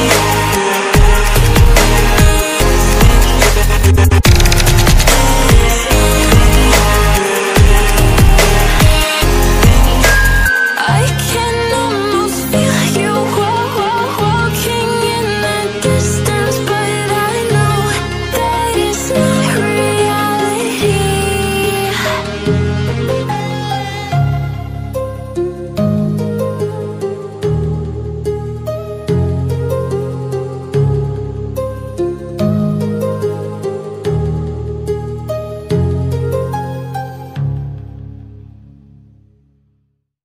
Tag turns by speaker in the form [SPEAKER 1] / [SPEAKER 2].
[SPEAKER 1] me.